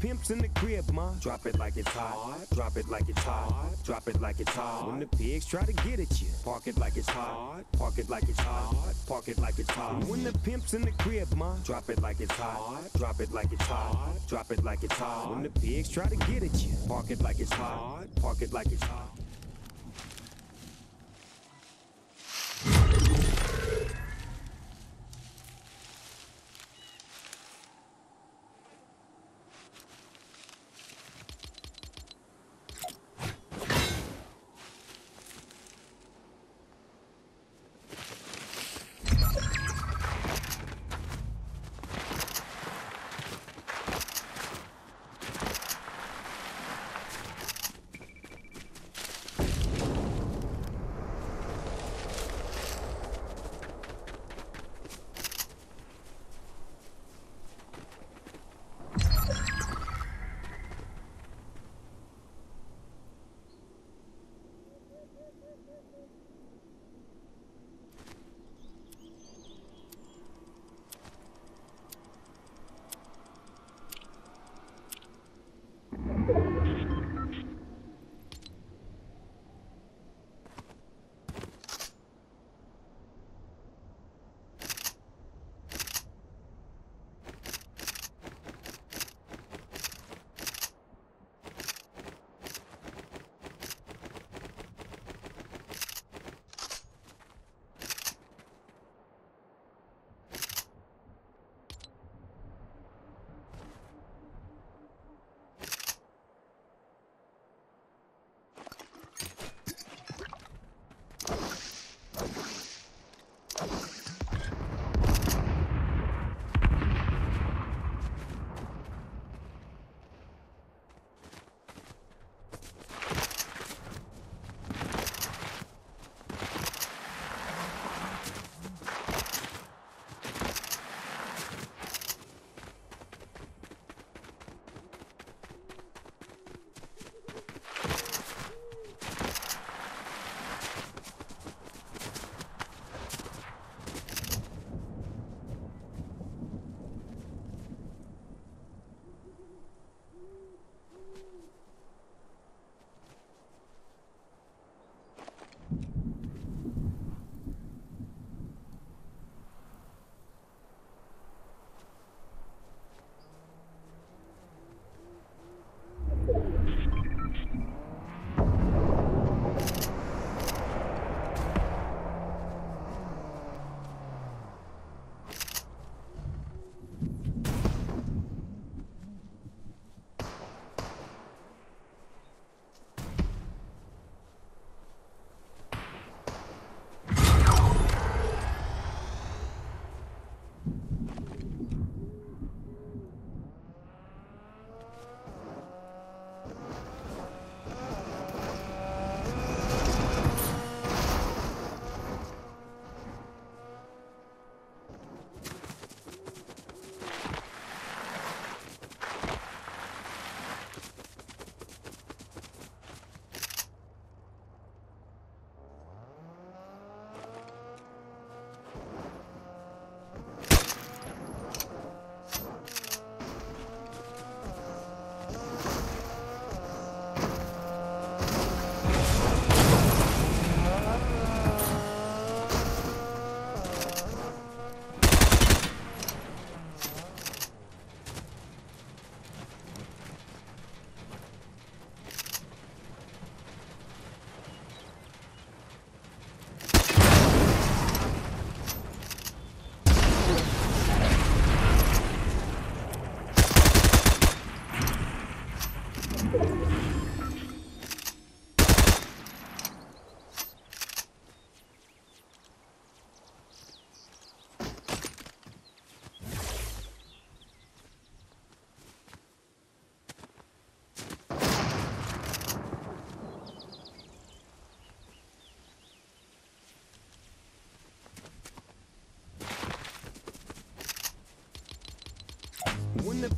Pimp's in the crib, ma, drop it like it's hot. Drop it like it's hot. Drop it like it's hot. When the pigs try to get at you, park it like it's hot. Park it like it's hot. Park it like it's hot. When the pimp's in the crib, ma, drop it like it's hot. Drop it like it's hot. Drop it like it's hot. When the pigs try to get at you, park it like it's hot. Park it like it's hot.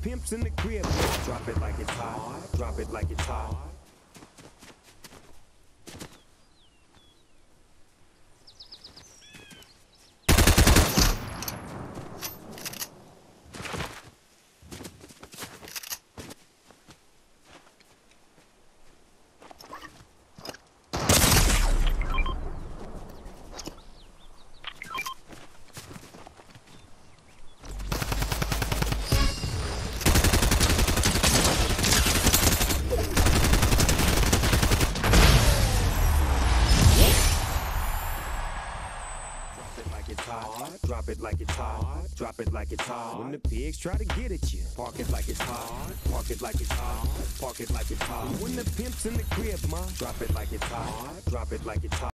Pimp's in the crib, drop it like it's hot. Drop it like it's hot. drop it like it's hot. When the pigs try to get at you, park it like it's hot. Park it like it's hot. Park it like it's hot. When the pimp's in the crib, ma, drop it like it's hot. Drop it like it's hot.